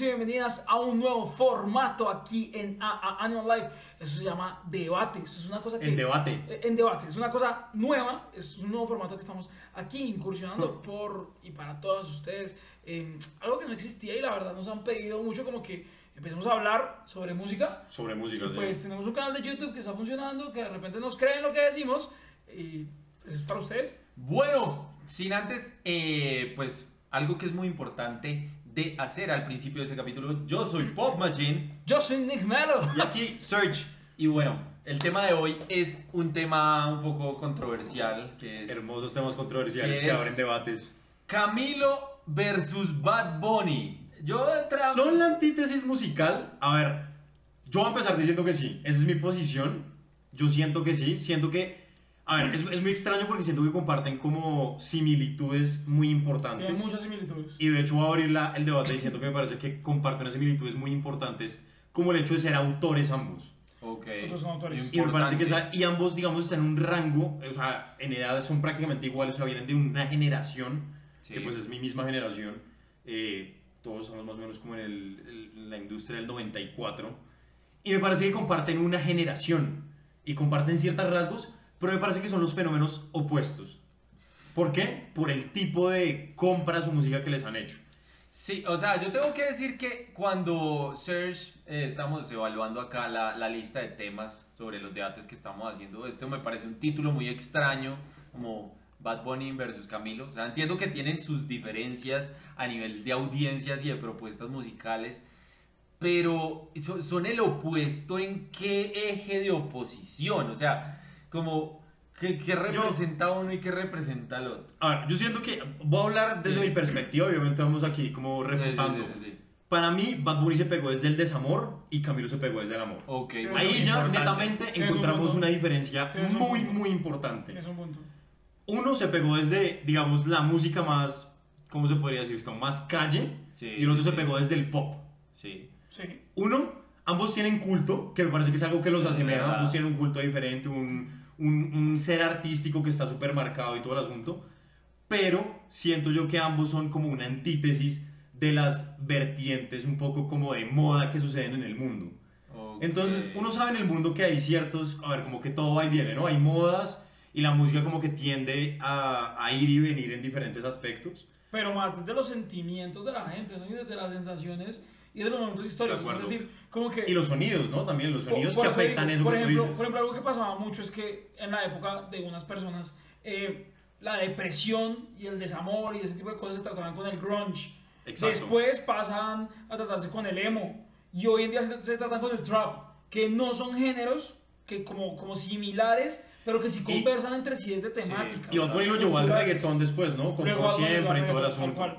Bienvenidos y bienvenidas a un nuevo formato aquí en AA Annual Live. Eso se llama debate. Eso es una cosa que. En debate. Eh, En debate. Es una cosa nueva. Es un nuevo formato que estamos aquí incursionando por y para todos ustedes. Eh, algo que no existía y la verdad nos han pedido mucho, como que empecemos a hablar sobre música. Sobre música, sí. Pues tenemos un canal de YouTube que está funcionando, que de repente nos creen lo que decimos. Y pues es para ustedes. Bueno, sin antes, eh, pues algo que es muy importante de hacer al principio de este capítulo. Yo soy Pop Machine Yo soy Nick Mello. y aquí Serge. Y bueno, el tema de hoy es un tema un poco controversial, que es Hermosos temas controversiales ¿Qué que es? abren debates. Camilo versus Bad Bunny. Yo tra- ¿Son la antítesis musical? A ver, yo voy a empezar diciendo que sí. Esa es mi posición. Yo siento que sí. Siento que. A ver, es, es muy extraño porque siento que comparten como similitudes muy importantes. Tiene muchas similitudes. Y de hecho voy a abrir la- el debate diciendo que me parece que comparten unas similitudes muy importantes, como el hecho de ser autores ambos. Ok. Otros son autores. Y me parece que esa- y ambos, digamos, están en un rango, o sea, en edad son prácticamente iguales, o sea, vienen de una generación, Sí. que pues es mi misma generación. eh, todos somos más o menos como en el- el- la industria del 94. Y me parece que comparten una generación y comparten ciertos rasgos, pero me parece que son los fenómenos opuestos. ¿Por qué? Por el tipo de compras o música que les han hecho. Sí, o sea, yo tengo que decir que cuando Serge eh, estamos evaluando acá la, la lista de temas sobre los debates que estamos haciendo, esto me parece un título muy extraño, como Bad Bunny versus Camilo. O sea, entiendo que tienen sus diferencias a nivel de audiencias y de propuestas musicales, pero so- son el opuesto en qué eje de oposición. O sea, como, ¿qué, qué representa uno y qué representa el otro? A ver, yo siento que voy a hablar desde Sí. mi perspectiva, obviamente vamos aquí como Sí, sí, refutando. sí, sí, sí. Para mí, Bad Bunny se pegó desde el desamor y Camilo se pegó desde el amor. Ok, Sí, bueno, Ahí ya importante. netamente un encontramos punto. una diferencia Tienes un muy, punto. muy importante. Tienes un punto. Uno se pegó desde, digamos, la música más, ¿cómo se podría decir esto? Más calle. Sí, y el otro sí, se sí. pegó desde el pop. Sí. Sí. Uno, ambos tienen culto, que me parece que es algo que los Es asemeja. Ambos tienen un culto diferente, un, un- un ser artístico que está súper marcado y todo el asunto. Pero siento yo que ambos son como una antítesis de las vertientes un poco como de moda que suceden en el mundo. Entonces, uno sabe en el mundo que hay ciertos, a ver, como que todo va y viene, ¿no? Hay modas y la música como que tiende a, a ir y venir en diferentes aspectos. Pero más desde los sentimientos de la gente, ¿no? Y desde las sensaciones y desde los momentos históricos. acuerdo. Es decir, como que. Y los sonidos, ¿no? También los por- sonidos por que eso afectan digo, eso por que ejemplo, tú dices. Por ejemplo, algo que pasaba mucho es que en la época de unas personas, eh, la depresión y el desamor y ese tipo de cosas se trataban con el grunge. Exacto. Después pasan a tratarse con el emo. Y hoy en día se, se tratan con el trap, que no son géneros que como, como similares, pero que sí Y- conversan entre sí desde temáticas. Y Bad Bunny lo llevó al reggaetón después, ¿no? Por Bunny siempre y todo el asunto.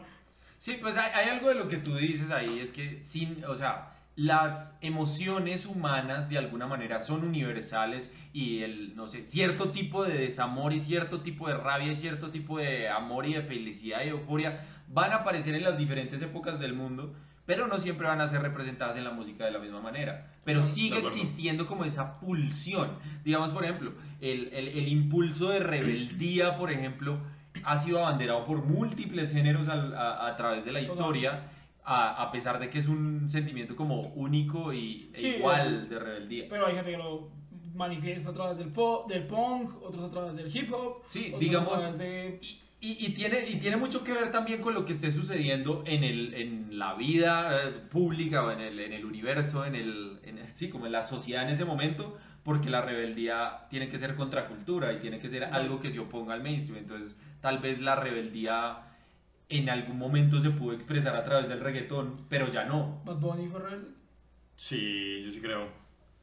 Sí, pues hay, hay algo de lo que tú dices ahí, es que sin, o sea, las emociones humanas de alguna manera son universales y el, no sé, cierto tipo de desamor y cierto tipo de rabia y cierto tipo de amor y de felicidad y euforia van a aparecer en las diferentes épocas del mundo, pero no siempre van a ser representadas en la música de la misma manera. Pero sigue existiendo como esa pulsión. Digamos, por ejemplo, el, el, el impulso de rebeldía, por ejemplo, ha sido abanderado por múltiples géneros al- a, a través de la historia, a, a pesar de que es un sentimiento como único y e Sí, igual de rebeldía. Pero hay gente que lo manifiesta a través del, pop, del punk, otros a través del hip hop, Sí, otros digamos, a través de... Y, y- y tiene, y tiene mucho que ver también con lo que esté sucediendo en, el, en la vida eh, pública o en el, en el universo, en el, en- sí, como en la sociedad en ese momento, porque la rebeldía tiene que ser contracultura y tiene que ser algo que se oponga al mainstream. Entonces, tal vez la rebeldía en algún momento se pudo expresar a través del reggaetón, pero ya no. Bad Bunny fue rebelde. Sí, yo sí creo.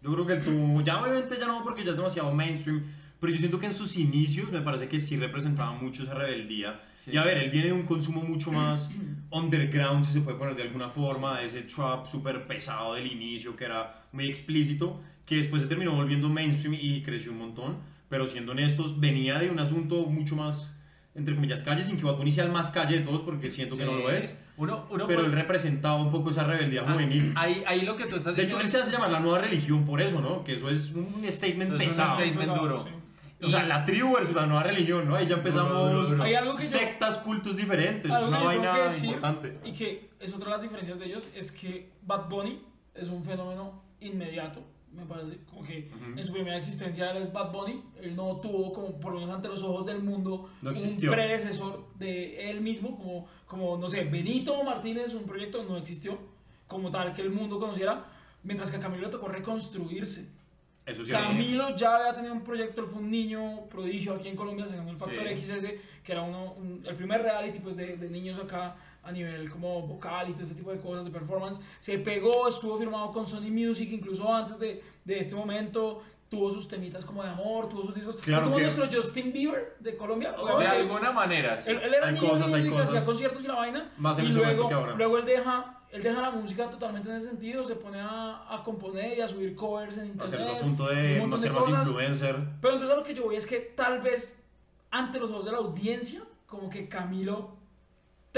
Yo creo que el tú, ya obviamente ya no porque ya es demasiado mainstream, pero yo siento que en sus inicios me parece que sí representaba mucho esa rebeldía. Sí. Y a ver, él viene de un consumo mucho más underground, si se puede poner de alguna forma, de ese trap súper pesado del inicio, que era muy explícito, que después se terminó volviendo mainstream y creció un montón. Pero siendo honestos, venía de un asunto mucho más, entre comillas, calle, sin que Bad Bunny sea el más calle de todos, porque siento que no lo es. Uno, uno Pero puede- él representaba un poco esa rebeldía Ah, juvenil. ahí, ahí lo que tú estás De hecho, diciendo él se hace llamar la nueva religión por eso, ¿no? Que eso es un statement Eso es un pesado. statement Pesado, duro. sí. O sea, la tribu versus la nueva religión, ¿no? Ahí ya empezamos Hay algo que yo- sectas, cultos diferentes. Es Algo una yo vaina que decir, importante. Y que es otra de las diferencias de ellos, es que Bad Bunny es un fenómeno inmediato. Me parece como que Ujú. en su primera existencia él es Bad Bunny. Él no tuvo, como por lo menos ante los ojos del mundo, No un predecesor de él mismo, como, como, no sé, Benito Martínez, un proyecto no existió como tal que el mundo conociera. Mientras que a Camilo le tocó reconstruirse. Eso sí. Camilo ya había tenido un proyecto, él fue un niño prodigio aquí en Colombia, se ganó el Factor Sí. XS, que era uno, un- el primer reality pues, de, de niños acá a nivel como vocal y todo ese tipo de cosas, de performance. Se pegó, estuvo firmado con Sony Music, incluso antes de, de este momento. Tuvo sus temitas como de amor, tuvo sus discos. Claro como que- nuestro Justin Bieber de Colombia. De obviamente. alguna manera, sí. Él, él era Hay niño cosas, hay y hacía cosas. conciertos y la vaina. Más en y luego, que ahora. luego él deja, él deja la música totalmente en ese sentido, se pone a, a componer y a subir covers en internet. Hacer su asunto de montón ser más influencer. Pero entonces a lo que yo voy es que tal vez ante los ojos de la audiencia, como que Camilo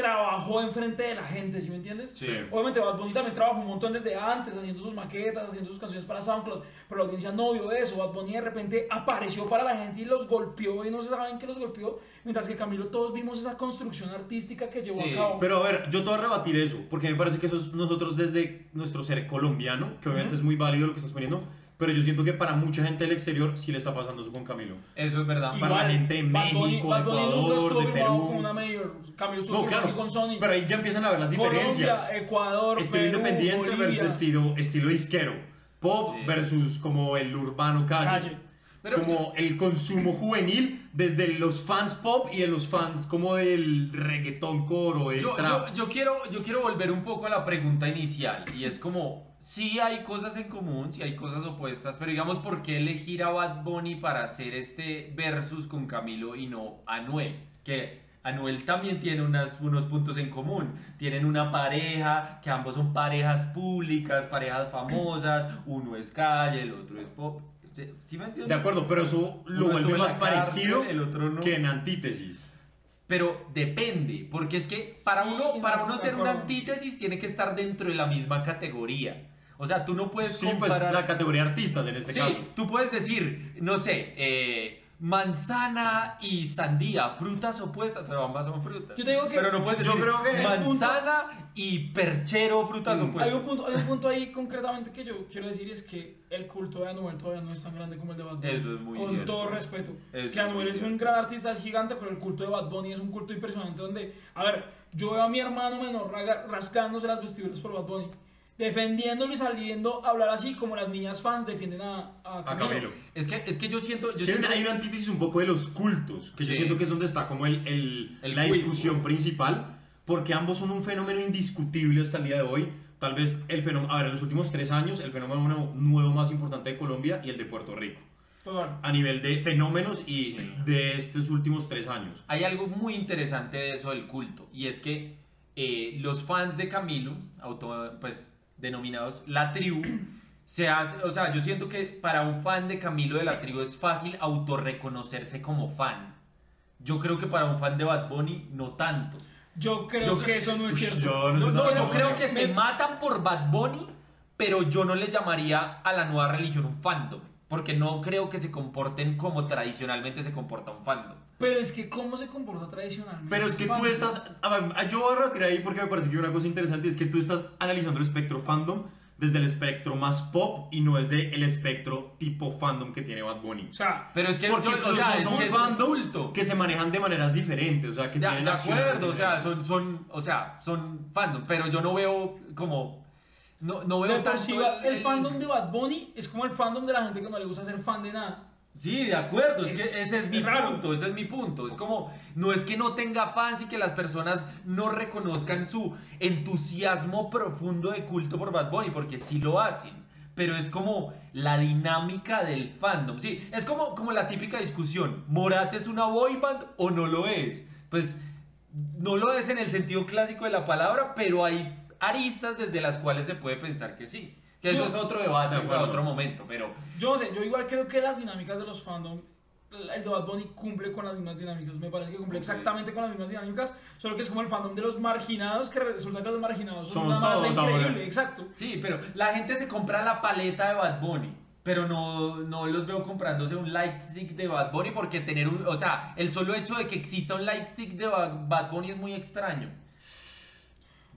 trabajó enfrente de la gente, ¿sí me entiendes? Sí. Obviamente Bad Bunny también trabajó un montón desde antes, haciendo sus maquetas, haciendo sus canciones para SoundCloud, pero la audiencia no vio eso. Bad Bunny de repente apareció para la gente y los golpeó y no se saben que los golpeó, mientras que Camilo todos vimos esa construcción artística que llevó Sí. a cabo. Pero a ver, yo te voy a rebatir eso, porque me parece que eso es nosotros desde nuestro ser colombiano, que obviamente es muy válido lo que estás poniendo, pero yo siento que para mucha gente del exterior sí le está pasando eso con Camilo. Eso es verdad. para la gente de México, Ecuador, de Perú. con una mayor. Camilo No, claro, con Sony. pero ahí ya empiezan a ver las diferencias. Colombia, Ecuador, estilo Perú, independiente Bolivia, versus estilo, estilo isquero. Pop Sí. versus como el urbano calle. calle. Pero como el consumo juvenil desde los fans pop y de los fans como del reggaetón coro, el Yo, trap. yo, yo quiero, yo quiero volver un poco a la pregunta inicial y es como, sí hay cosas en común, sí hay cosas opuestas, pero digamos, ¿por qué elegir a Bad Bunny para hacer este versus con Camilo y no Anuel? Que Anuel también tiene unas, unos puntos en común. Tienen una pareja, que ambos son parejas públicas, parejas famosas, uno es calle, el otro es pop. ¿Sí me entiendes? De acuerdo, pero eso lo Uno vuelve más cárcel, parecido el otro no. que en antítesis. Pero depende, porque es que para Sí, uno, para no, uno ser una antítesis tiene que estar dentro de la misma categoría. O sea, tú no puedes Sí, pues comparar. la categoría artistas en este sí, caso. tú puedes decir, no sé, eh, manzana y sandía, frutas opuestas, pero ambas son frutas. Yo te digo que- pero no puedes Yo decir creo que manzana y perchero, frutas Mm. Hay opuestas. un, punto, hay un punto ahí concretamente que yo quiero decir es que el culto de Anuel todavía no es tan grande como el de Bad Bunny. Eso es muy Con cierto. todo respeto. Eso que es Anuel muy es un gran artista, es gigante, pero el culto de Bad Bunny es un culto impresionante donde, a ver, yo veo a mi hermano menor rasgándose las vestiduras por Bad Bunny, defendiéndolo y saliendo a hablar así como las niñas fans defienden a, a A Camilo. Es que, es que yo siento. Yo Es que hay siento una, hay una antítesis un poco de los cultos, que yo siento que es donde está como el, el- El la culto. discusión principal, porque ambos son un fenómeno indiscutible hasta el día de hoy. Tal vez el fenómeno, a ver, en los últimos tres años, el fenómeno nuevo más importante de Colombia y el de Puerto Rico. A nivel de fenómenos y Sí. de estos últimos tres años. Hay algo muy interesante de eso del culto y es que eh, los fans de Camilo, auto, pues denominados la tribu, se hace, o sea, yo siento que para un fan de Camilo de la tribu es fácil autorreconocerse como fan. Yo creo que para un fan de Bad Bunny no tanto. Yo creo Yo- que eso no es Uy, cierto. yo no yo creo que se matan por Bad Bunny, pero yo no le llamaría a la nueva religión un fandom, porque no creo que se comporten como tradicionalmente se comporta un fandom. Pero es que cómo se comporta tradicionalmente. Pero es que tú estás. Yo voy a retirar ahí porque me parece que hay una cosa interesante: es que tú estás analizando el espectro fandom desde el espectro más pop y no desde el espectro tipo fandom que tiene Bad Bunny. O sea, Pero es que Porque yo- los o sea, dos son que fandoms que se manejan de maneras diferentes, o sea, que De, tienen de acuerdo, o sea, son, son, o sea, son fandom, pero yo no veo como, no, no veo tanto sí, el, fandom de Bad Bunny es como el fandom de la gente que no le gusta ser fan de nada. Sí, de acuerdo, es, Es- que ese es mi raro. punto, ese es mi punto, es como, no es que no tenga fans y que las personas no reconozcan su entusiasmo profundo de culto por Bad Bunny, porque sí lo hacen, pero es como la dinámica del fandom, sí, es como, como la típica discusión, ¿Morat es una boy band o no lo es? Pues no lo es en el sentido clásico de la palabra, pero hay aristas desde las cuales se puede pensar que sí. Que eso Yo- es otro debate De para otro momento, pero Yo no sé, yo igual creo que las dinámicas de los fandom, el de Bad Bunny cumple con las mismas dinámicas. Me parece que cumple Ok. exactamente con las mismas dinámicas, solo que es como el fandom de los marginados, que resulta que los marginados son Somos una masa todos ahora. increíble. Exacto. Sí, pero la gente se compra la paleta de Bad Bunny. pero no, no los veo comprándose un lightstick de Bad Bunny porque tener un, o sea, el solo hecho de que exista un lightstick de Ba- Bad Bunny es muy extraño.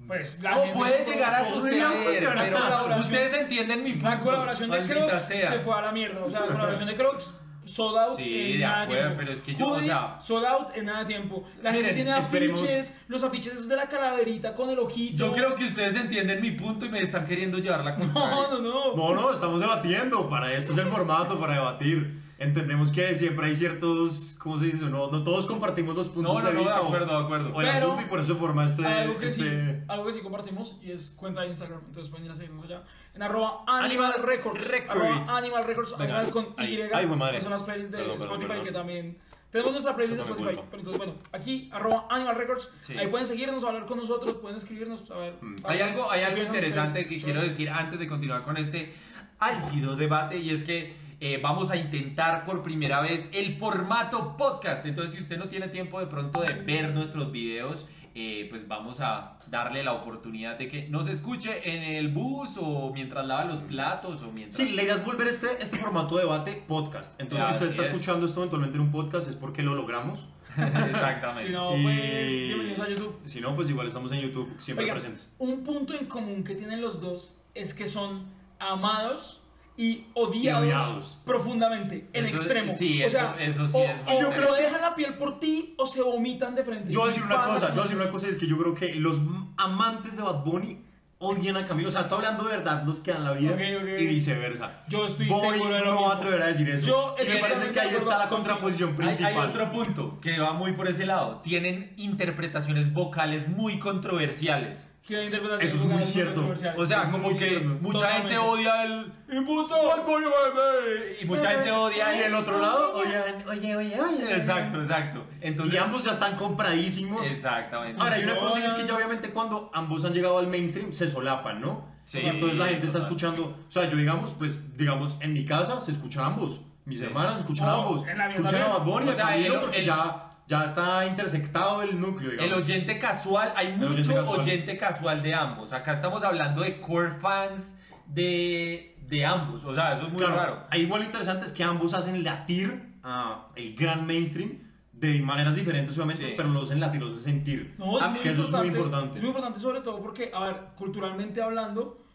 Pues la No gente- puede llegar a suceder, funcionar. pero ustedes entienden mi punto. La colaboración de maldita Crocs sea. se fue a la mierda. O sea, la colaboración de Crocs sold out Sí, en de nada de acuerdo, tiempo. pero es que yo, o Hoodies, sea- sold out en nada de tiempo. La gente Miren, tiene esperemos- afiches, los afiches esos de la calaverita con el ojito. Yo creo que ustedes entienden mi punto y me están queriendo llevar la contraria. No, no, no. No, no, estamos debatiendo. Para esto es el formato, para debatir. Entendemos que siempre hay ciertos, ¿cómo se dice? No, no todos compartimos los puntos No, no, de no, de vista. acuerdo, de acuerdo. O Pero- y por eso forma este. algo, que sí, este- algo que sí compartimos y es cuenta de Instagram. Entonces pueden ir a seguirnos allá. En arroba Animal, Animal Records. Records. Arroba Animal Records. Venga, Animal con ahí. Y. Ay, madre. que son las playlists de Perdón, perdón, Spotify perdón. que también. Tenemos nuestra playlist de Spotify. Pero entonces, bueno, aquí, arroba Animal Records. Sí. Ahí pueden seguirnos, hablar con nosotros, pueden escribirnos. A ver. Mm. Hay algo, hay ¿qué algo interesante que quiero decir antes de continuar con este álgido debate y es que eh, vamos a intentar por primera vez el formato podcast. Entonces, si usted no tiene tiempo de pronto de ver nuestros videos, eh, pues vamos a darle la oportunidad de que nos escuche en el bus o mientras lava los platos o mientras... Sí, la idea es volver este, este formato de debate podcast. Entonces, si usted está es. escuchando esto eventualmente en un podcast, es porque lo logramos. Exactamente. Si no, Y- pues bienvenidos a YouTube. Si no, pues igual estamos en YouTube, siempre presentes. un punto en común que tienen los dos es que son amados y odiados, Y odiados. profundamente, en Eso- extremo. sí, o eso- sea, eso sí o, es o- Yo creo o que- dejan la piel por ti o se vomitan de frente. Yo voy a decir una cosa, yo voy a decir una cosa, es que yo creo que los amantes de Bad Bunny odian a Camilo. O sea, está hablando de verdad los que dan la vida Ok, ok. y viceversa. Yo estoy Voy, seguro de lo no mismo. va a atrever a decir eso. Yo me parece que ahí está la contraposición Hay, principal. hay otro punto que va muy por ese lado. Tienen interpretaciones vocales muy controversiales. Que la interpretación Eso es muy cierto. O sea, Es como que cierto. mucha Totalmente. gente odia el impulso Bad Bunny, bebé", y mucha gente odia Y el otro lado oye, oye, oye. Exacto, exacto. Entonces, Y ambos ya están compradísimos. exactamente. Ahora, hay una cosa y es que ya obviamente cuando ambos han llegado al mainstream se solapan, ¿no? Sí, Entonces la gente está escuchando, o sea, yo digamos, pues, digamos, en mi casa se escuchan ambos. Mis Sí. hermanas escuchan No, ambos. en la mía Escuchan a también. Bad Bunny, O a sea, Camilo, el- porque el- ya, ya está intersectado el núcleo, El digamos. oyente casual, hay mucho oyente casual. oyente casual de ambos. Acá estamos hablando de core fans de, de ambos. O sea, eso es muy Claro, raro. ahí igual lo interesante es que ambos hacen latir a el gran mainstream de maneras diferentes, obviamente, Sí. pero los hacen latir, los hacen sentir. No, es que eso es muy importante. importante. Es muy importante sobre todo porque, a ver, culturalmente hablando,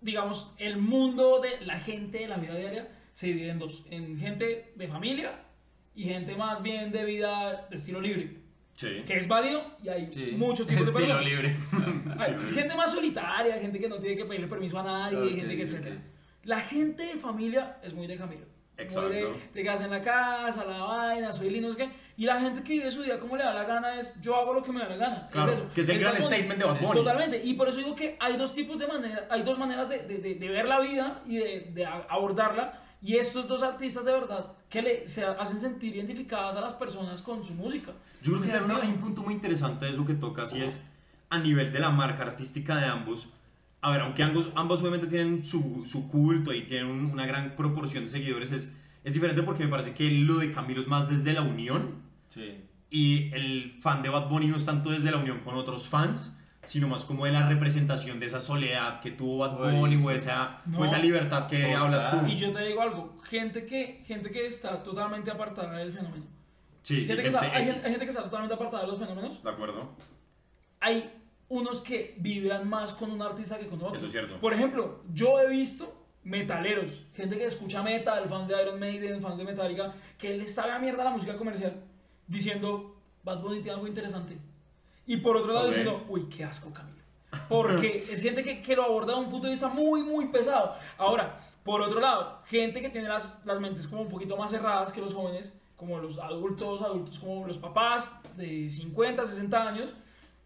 digamos, el mundo de la gente de la vida diaria se divide en dos. En gente de familia y gente más bien de vida de estilo libre. Sí. Que es válido y hay Sí. muchos tipos de Estilo personas. libre. Hay gente más solitaria, gente que no tiene que pedirle permiso a nadie, Ok, gente que etcétera. La gente de familia es muy de Camilo. Exacto. Muy de, te quedas en la casa, la vaina, soy lindo, no sé qué. Y la gente que vive su vida como le da la gana es yo hago lo que me da la gana. ¿Qué Claro, es eso? que es el gran Bad statement de Bad. Bunny. Totalmente. Y por eso digo que hay dos tipos de maneras, hay dos maneras de, de- de- de ver la vida y de, abordarla. Y estos dos artistas de verdad que le, se hacen sentir identificadas a las personas con su música. Yo creo que una- hay un punto muy interesante de eso que tocas y es a nivel de la marca artística de ambos. A ver, aunque ambos, ambos obviamente tienen su, su culto y tienen un- una gran proporción de seguidores, es, es diferente porque me parece que lo de Camilo es más desde la unión Sí. y el fan de Bad Bunny no es tanto desde la unión con otros fans, sino más como de la representación de esa soledad que tuvo Bad Uy, Bunny o sí. esa, No. o esa libertad que Total. hablas tú. Y yo te digo algo, gente que, gente que está totalmente apartada del fenómeno. Sí, sí, Gente que está- hay, hay gente que está totalmente apartada de los fenómenos. De acuerdo. Hay unos que vibran más con un artista que con otro. Eso es cierto. Por ejemplo, yo he visto metaleros, gente que escucha metal, fans de Iron Maiden, fans de Metallica, que les sabe a mierda la música comercial, diciendo, Bad Bunny tiene algo interesante. Y por otro lado Ok. diciendo, uy, qué asco, Camilo. Porque es gente que, que lo aborda de un punto de vista muy, muy pesado. Ahora, por otro lado, gente que tiene las, las mentes como un poquito más cerradas que los jóvenes, como los adultos, adultos, como los papás de 50, 60 años,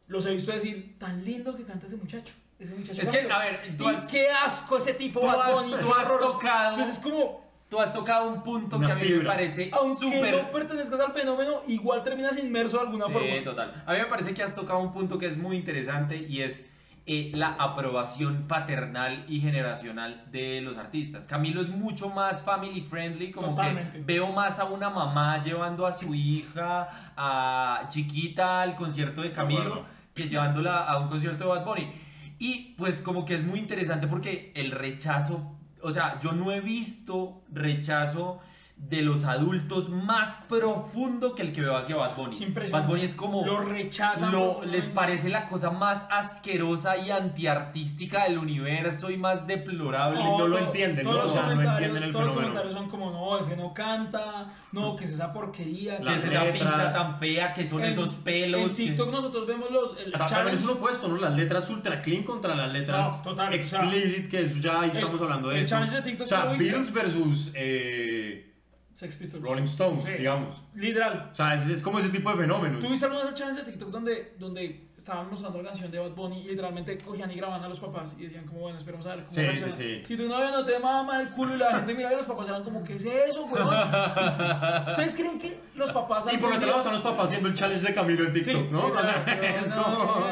los he visto decir, tan lindo que canta ese muchacho. Ese muchacho Es que, Camilo". a ver, tú Y has- qué asco ese tipo tú has- tú has tocado- Entonces es como, Tú has tocado un punto Una que a mí me fibra. parece aunque súper... no pertenezcas al fenómeno, igual terminas inmerso de alguna Sí, forma. total. A mí me parece que has tocado un punto que es muy interesante y es eh, la aprobación paternal y generacional de los artistas. Camilo es mucho más family friendly, como Totalmente. que veo más a una mamá llevando a su hija, a chiquita al concierto de Camilo, acuerdo. que llevándola a un concierto de Bad Bunny. Y pues como que es muy interesante porque el rechazo o sea, yo no he visto rechazo de los adultos más profundo que el que veo hacia Bad Bunny. Bad Bunny es como... Lo rechazan. lo- les parece la cosa más asquerosa y antiartística del universo y más deplorable. no lo entienden, todos ¿no? los O sea, no entienden el todos los comentarios son como, no, ese no canta, no, que es esa porquería. que es esa pinta tan fea, que son En- esos pelos. En que- TikTok nosotros vemos los, el También challenge. es un opuesto, ¿no? Las letras ultra clean contra las letras No, total, o sea, explicit, que eso ya ahí el- estamos hablando de el challenge de TikTok, O sea. Beatles versus eh, Sex Pistols. Rolling Stones, Sí. digamos. Literal. O sea, es, es como ese tipo de fenómenos. ¿Tú viste alguna vez el challenge de TikTok donde, donde estaban mostrando la canción de Bad Bunny y literalmente cogían y grababan a los papás y decían como, bueno, esperemos a ver cómo Sí, sí, sí. Si tu novio no te mama el culo y la gente mira y los papás eran como, ¿qué es eso, weón? ¿Ustedes creen que los papás... Y por otro lado están los papás haciendo el challenge de Camilo en TikTok, Sí, ¿no? O sea, pero es no, como...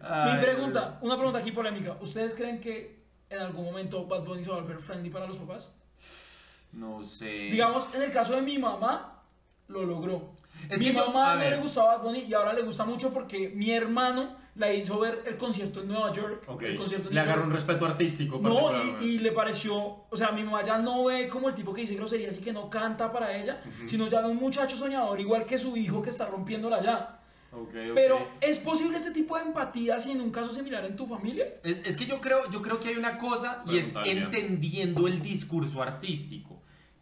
Ay, Mi pregunta, una pregunta aquí polémica. ¿Ustedes creen que en algún momento Bad Bunny se va a volver friendly para los papás? No sé. Digamos, en el caso de mi mamá, lo logró. Es mi que mamá no ver. le gustaba Bad Bunny y ahora le gusta mucho porque mi hermano la hizo ver el concierto en Nueva York. Ok, el concierto en le agarró un respeto artístico. No, y, y le pareció, o sea, mi mamá ya no ve como el tipo que dice groserías y que no canta para ella, sino ya un muchacho soñador igual que su hijo que está rompiéndola ya. Pero, ¿es posible este tipo de empatía si en un caso similar en tu familia? Es, es que yo creo, yo creo que hay una cosa y es entendiendo el discurso artístico.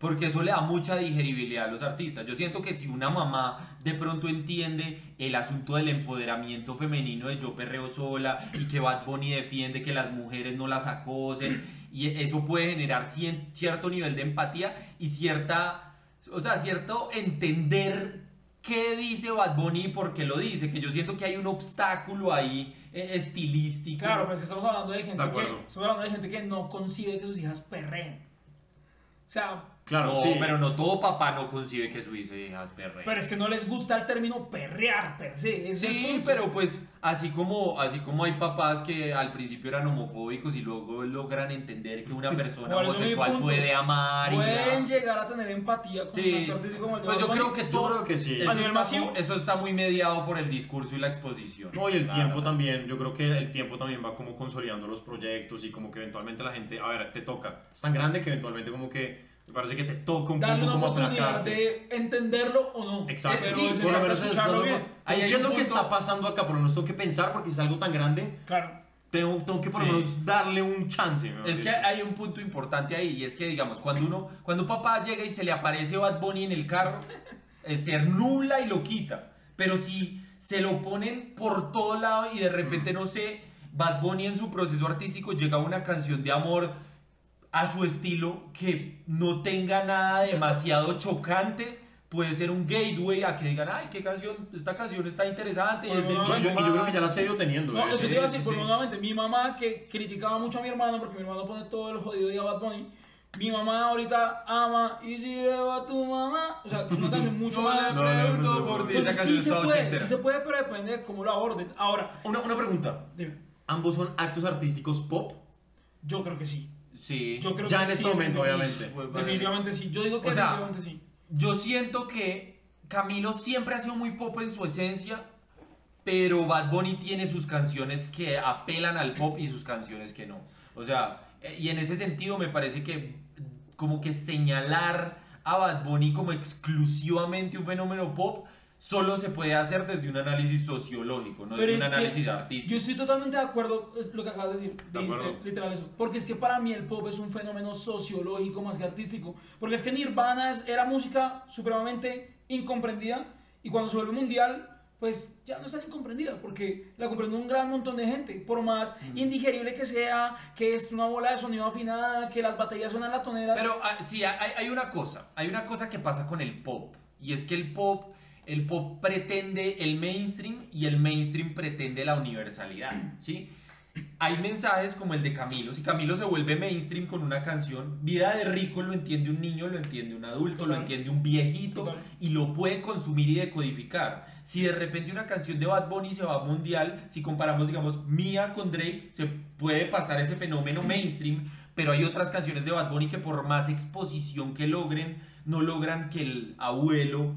Porque eso le da mucha digeribilidad a los artistas. Yo siento que si una mamá de pronto entiende el asunto del empoderamiento femenino de yo perreo sola y que Bad Bunny defiende que las mujeres no las acosen y eso puede generar cien- cierto nivel de empatía y cierta, o sea, cierto entender qué dice Bad Bunny y por qué lo dice, que yo siento que hay un obstáculo ahí eh, estilístico. Claro, pero es que estamos hablando de gente De que estamos hablando de gente que no concibe que sus hijas perreen. O sea, Claro, no, sí. pero no todo papá no concibe que su hija es perrea. pero es que no les gusta el término perrear per se. Sí, pero pues así como así como hay papás que al principio eran homofóbicos y luego logran entender que una persona homosexual punto. puede amar y Pueden llegar a tener empatía con Sí, actor artístico como el pues yo creo que Yo todo creo que sí. eso A nivel está masivo. eso está muy mediado por el discurso y la exposición. No, y el tiempo también, yo creo que el tiempo también va como consolidando los proyectos y como que eventualmente la gente, a ver, te toca. Es tan grande que eventualmente como que me parece que te toca un Darle punto una como oportunidad atracarte. de entenderlo o no. Exacto, Pero sí, por lo menos de es escucharlo dando- bien. Ahí hay ¿Qué es un lo que punto- está pasando acá? Por lo menos tengo que pensar porque si es algo tan grande, Claro. tengo, tengo que por lo Sí. menos darle un chance. mejor Es que dicho. hay un punto importante ahí y es que digamos cuando uno cuando un papá llega y se le aparece Bad Bunny en el carro eh, se nubla y lo quita pero si se lo ponen por todo lado y de repente no sé Bad Bunny en su proceso artístico llega a una canción de amor a su estilo que no tenga nada demasiado chocante puede ser un gateway a que digan ay qué canción esta canción está interesante y es de Bueno, No, mi yo, yo mamá". creo que ya las he ido teniendo. No, de eso te iba a decir, sí, por nuevamente, mi mamá que criticaba mucho a mi hermano porque mi hermano pone todo el jodido día Bad Bunny. Mi mamá ahorita ama y si lleva a tu mamá. O sea, es una canción mucho No más. No, no, no, por no. ti, Entonces, sí se puede, ochentera. sí se puede, pero depende de cómo la aborden. Ahora, Una, una pregunta. dime, ¿Ambos son actos artísticos pop? yo creo que sí. Sí Yo creo Ya que en sí, este momento, definitivamente. obviamente. Pues, vale. Definitivamente sí. Yo digo que O sea, definitivamente sí. Yo siento que Camilo siempre ha sido muy pop en su esencia, pero Bad Bunny tiene sus canciones que apelan al pop y sus canciones que no. O sea, eh, y en ese sentido me parece que como que señalar a Bad Bunny como exclusivamente un fenómeno pop solo se puede hacer desde un análisis sociológico, no desde un análisis Yo artístico. estoy totalmente de acuerdo con lo que acabas de decir. De acuerdo. literal eso. Porque es que para mí el pop es un fenómeno sociológico más que artístico. Porque es que Nirvana era música supremamente incomprendida y cuando se vuelve mundial, pues ya no es tan incomprendida porque la comprende un gran montón de gente. Por más Mm. indigerible que sea, que es una bola de sonido afinada, que las baterías suenan latoneras. Pero ah, sí, hay, hay una cosa, hay una cosa que pasa con el pop, y es que el pop, el pop pretende el mainstream y el mainstream pretende la universalidad, ¿sí? Hay mensajes como el de Camilo, si Camilo se vuelve mainstream con una canción, Vida de Rico lo entiende un niño, lo entiende un adulto, lo entiende un viejito, Total. y lo puede consumir y decodificar. Si de repente una canción de Bad Bunny se va mundial, si comparamos, digamos, Mia con Drake, se puede pasar ese fenómeno mainstream, pero hay otras canciones de Bad Bunny que por más exposición que logren, no logran que el abuelo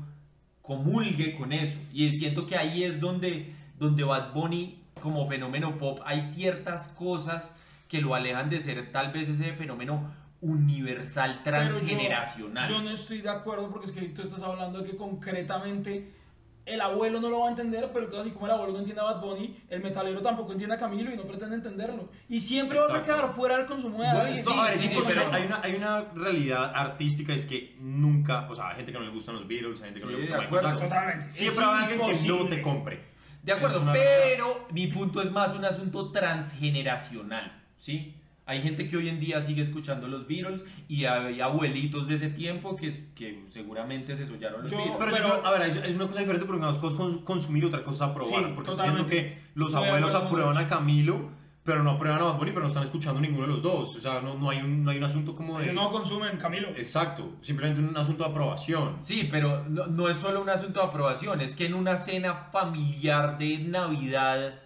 comulgue con eso. Y siento que ahí es donde, donde Bad Bunny, como fenómeno pop, hay ciertas cosas que lo alejan de ser tal vez ese fenómeno universal Pero yo- transgeneracional. Yo, no estoy de acuerdo porque es que tú estás hablando de que concretamente el abuelo no lo va a entender, pero entonces así como el abuelo no entiende a Bad Bunny, el metalero tampoco entiende a Camilo y no pretende entenderlo. Y siempre vas a Exacto. quedar fuera del consumo de Bueno, alguien. sí, sí, pero- hay, una, hay una realidad artística, es que nunca, o sea, hay gente que no le gustan los Beatles, hay gente que no Sí, le gusta de Michael. Jackson. Totalmente. Siempre habrá alguien que no te compre. De acuerdo, pero mi punto es más un asunto transgeneracional, ¿sí? Hay gente que hoy en día sigue escuchando los Beatles y hay abuelitos de ese tiempo que, que seguramente se soñaron los Yo- Beatles. Pero, Pero- yo a ver, es, es una cosa diferente porque una cosa es cons- consumir, otra cosa es aprobar. Sí, porque estoy viendo totalmente. que los Estoy abuelos aprueban a Camilo, pero no aprueban a Bad Bunny, pero no están escuchando ninguno de los dos. O sea, no, no, hay, un, no hay un asunto como de... Ellos no consumen Camilo. Exacto, simplemente un asunto de aprobación. Sí, pero no, no es solo un asunto de aprobación, es que en una cena familiar de Navidad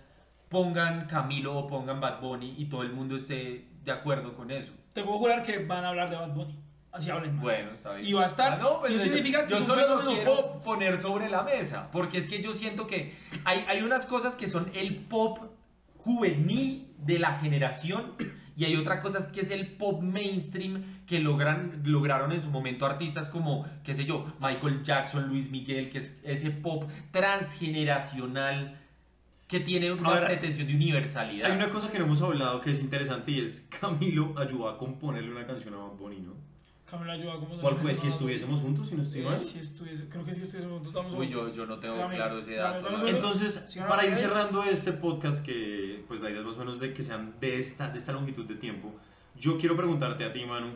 pongan Camilo o pongan Bad Bunny y todo el mundo esté de acuerdo con eso. Te puedo jurar que van a hablar de Bad Bunny. Así hablen mal. Bueno, está bien. Y va a estar- Ah, no, pues y eso yo- significa que yo solo lo quiero poner sobre la mesa, porque es que yo siento que hay, hay unas cosas que son el pop juvenil de la generación y hay otras cosas que es el pop mainstream que logran, lograron en su momento artistas como, qué sé yo, Michael Jackson, Luis Miguel, que es ese pop transgeneracional que tiene una ver, pretensión de universalidad. Hay una cosa que no hemos hablado que es interesante y es Camilo ayudó a componerle una canción a Bad Bunny, ¿no? Camilo ayuda como ¿Cuál fue? Si estuviésemos juntos, si no estoy mal. Si estuviese, creo que si estuviésemos juntos. Damos Uy, yo, yo no tengo Dame, claro ese dato. dame. Entonces, Sí, para ir cerrando este podcast, que pues la idea es más o menos de que sean de esta, de esta longitud de tiempo, yo quiero preguntarte a ti, Manu,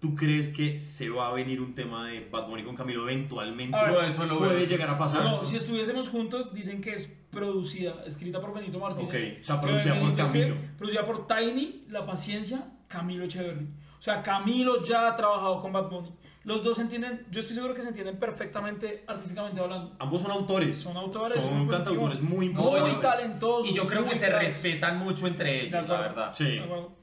¿tú crees que se va a venir un tema de Bad Bunny con Camilo eventualmente? A ver, eso lo puede veo. llegar a pasar. No, si estuviésemos juntos, dicen que es producida, escrita por Benito Martínez. Ok, o sea, producida por Benito es que- Camilo. producida por Tiny, La Paciencia, Camilo Echeverry. O sea, Camilo ya ha trabajado con Bad Bunny. Los dos se entienden, yo estoy seguro que se entienden perfectamente artísticamente hablando. Ambos son autores. Son autores, Son cantautores muy Muy importantes. talentosos. Y yo creo muy que se respetan mucho entre ellos, la verdad. Sí. De acuerdo.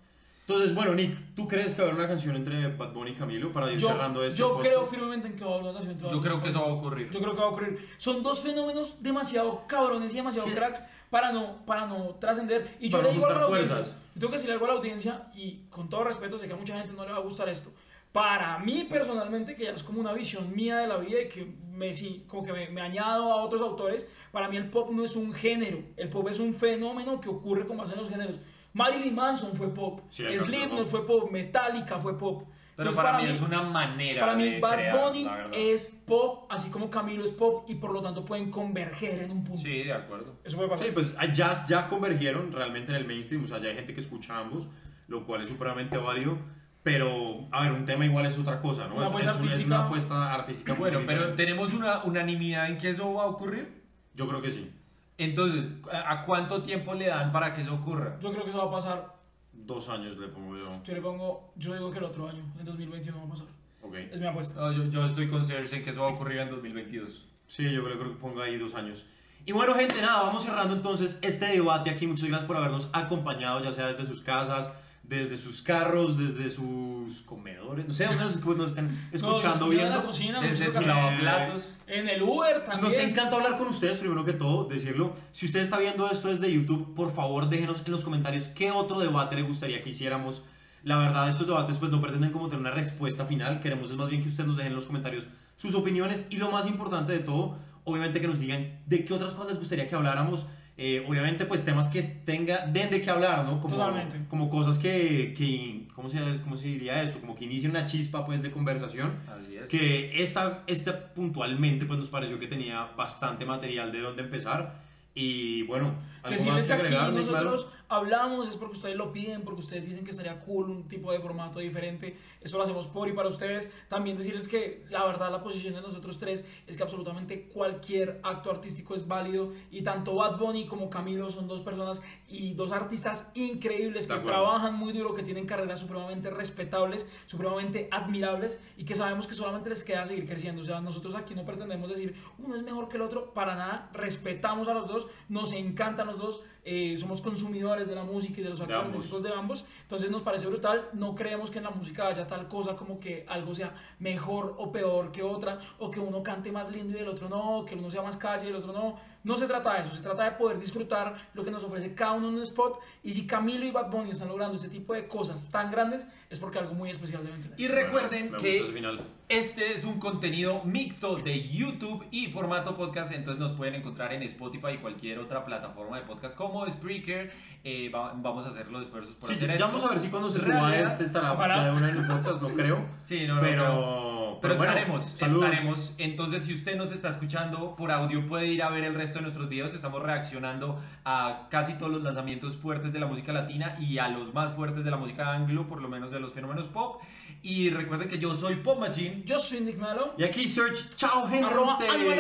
Entonces, bueno, Nick, ¿tú crees que va a haber una canción entre Bad Bunny y Camilo para ir Yo, cerrando este yo podcast? creo firmemente en que va a haber una canción entre Yo Bad creo Bunny que y eso va a ocurrir. Yo creo que va a ocurrir. Son dos fenómenos demasiado cabrones y demasiado que- cracks para no, para no trascender. Y yo Para le no digo a la audiencia. Yo tengo que decirle algo a la audiencia y con todo respeto, sé que a mucha gente no le va a gustar esto. Para mí personalmente, que ya es como una visión mía de la vida y que me, sí, como que me, me añado a otros autores, para mí el pop no es un género, el pop es un fenómeno que ocurre con base en los géneros. Marilyn Manson fue pop, Sí, Slipknot pop. fue pop, Metallica fue pop. Pero Entonces, para, mí, es una manera para mí de Bad crear, Bunny es pop, así como Camilo es pop y por lo tanto pueden converger en un punto. Sí, de acuerdo. Eso puede pasar. Sí, pues ya, ya convergieron realmente en el mainstream, o sea, ya hay gente que escucha ambos, lo cual es supremamente válido. Pero, a ver, un tema igual es otra cosa, ¿no? Una es, apuesta es una apuesta artística Bueno, pero tenemos una unanimidad en que eso va a ocurrir. Yo creo que sí. Entonces, ¿a cuánto tiempo le dan para que eso ocurra? Yo creo que eso va a pasar. Dos años le pongo yo. Yo le pongo, yo digo que el otro año, en 2021 va a pasar. Ok. Es mi apuesta. No, yo, yo estoy con Serge en que eso va a ocurrir en 2022. Sí, yo creo que pongo ahí dos años. Y bueno, gente, nada, vamos cerrando entonces este debate aquí. Muchas gracias por habernos acompañado, ya sea desde sus casas, desde sus carros, desde sus comedores. No sé dónde nos, nos estén escuchando, No, escucha en la viendo. cocina, Desde su lavaplatos. En el Uber también. Nos encanta hablar con ustedes, primero que todo, decirlo. Si usted está viendo esto desde YouTube, por favor déjenos en los comentarios qué otro debate le gustaría que hiciéramos. La verdad, estos debates pues no pretenden como tener una respuesta final, queremos es más bien que usted nos dejen en los comentarios sus opiniones y lo más importante de todo, obviamente que nos digan de qué otras cosas les gustaría que habláramos. Eh, obviamente pues temas que tenga, den de qué hablar, ¿no? Como, Totalmente. como cosas que, que ¿cómo, se, ¿cómo se diría esto? Como que inicien una chispa pues de conversación. Así es. Que esta, esta puntualmente pues nos pareció que tenía bastante material de dónde empezar. Y bueno, algo Decirles más que que aquí agregar, Nick nosotros hablamos es porque ustedes lo piden, porque ustedes dicen que estaría cool un tipo de formato diferente. Eso lo hacemos por y para ustedes. También decirles que la verdad la posición de nosotros tres es que absolutamente cualquier acto artístico es válido y tanto Bad Bunny como Camilo son dos personas y dos artistas increíbles que trabajan muy duro, que tienen carreras supremamente respetables, supremamente admirables y que sabemos que solamente les queda seguir creciendo. O sea, nosotros aquí no pretendemos decir uno es mejor que el otro, para nada. Respetamos a los dos, nos encantan los dos, eh, somos consumidores de la música y de los actos artísticos de ambos. Entonces nos parece brutal. No creemos que en la música haya tal cosa como que algo sea mejor o peor que otra, o que uno cante más lindo y el otro no, que uno sea más calle y el otro no. No se trata de eso, se trata de poder disfrutar lo que nos ofrece cada uno en un spot. Y si Camilo y Bad Bunny están logrando ese tipo de cosas tan grandes, es porque algo muy especial deben tener. Y recuerden Me gusta que ese final. Este es un contenido mixto de YouTube y formato podcast, entonces nos pueden encontrar en Spotify y cualquier otra plataforma de podcast como Spreaker. Eh, va- vamos a hacer los esfuerzos por Sí, hacer ya esto. vamos a ver si cuando se Realidad. suba este estará Ojalá. ya de una en el podcast, no creo. Sí, no, no, pero, pero, pero bueno, estaremos, saludos. estaremos. Entonces, si usted nos está escuchando por audio, puede ir a ver el resto de nuestros videos. Estamos reaccionando a casi todos los lanzamientos fuertes de la música latina y a los más fuertes de la música anglo, por lo menos de los fenómenos pop. Y recuerden que yo soy Pop Machine. Yo soy Nick Melo. Y aquí search, chao gente. Arroba Animal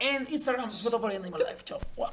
en Instagram. Foto por Animal Life. Chao. Wow.